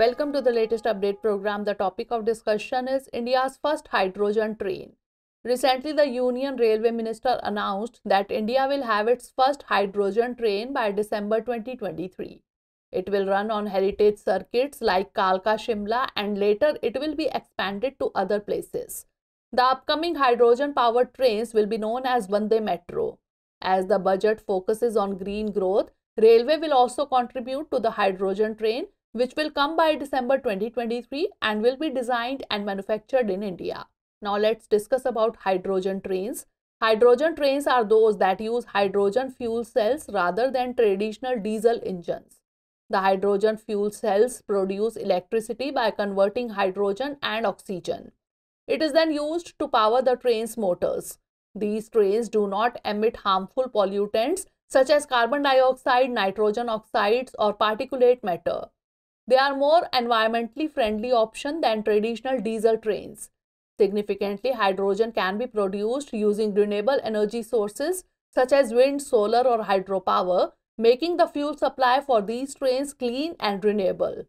Welcome to the latest update program. The topic of discussion is India's first hydrogen train. Recently, the Union Railway Minister announced that India will have its first hydrogen train by December 2023. It will run on heritage circuits like Kalka Shimla and later it will be expanded to other places. The upcoming hydrogen powered trains will be known as Vande Metro. As the budget focuses on green growth, Railway will also contribute to the hydrogen train which will come by December 2023 and will be designed and manufactured in India. Now let's discuss about hydrogen trains. Hydrogen trains are those that use hydrogen fuel cells rather than traditional diesel engines. The hydrogen fuel cells produce electricity by converting hydrogen and oxygen. It is then used to power the train's motors. These trains do not emit harmful pollutants such as carbon dioxide, nitrogen oxides or particulate matter. They are more environmentally friendly option than traditional diesel trains. Significantly, hydrogen can be produced using renewable energy sources such as wind, solar or hydropower, making the fuel supply for these trains clean and renewable.